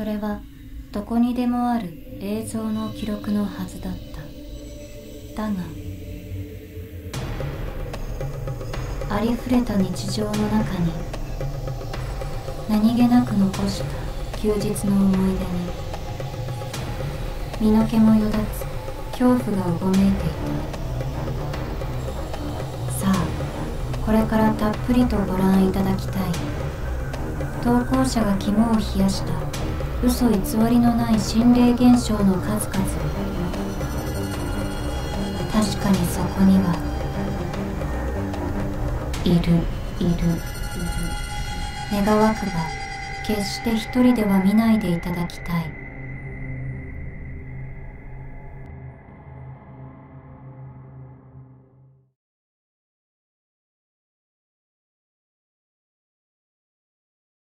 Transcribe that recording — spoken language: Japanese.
それはどこにでもある映像の記録のはずだった。だがありふれた日常の中に何気なく残した休日の思い出に身の毛もよだつ恐怖がうごめいていた。さあこれからたっぷりとご覧いただきたい。投稿者が肝を冷やした。嘘偽りのない心霊現象の数々。確かにそこにはいるいる。願わくば決して一人では見ないでいただきたい。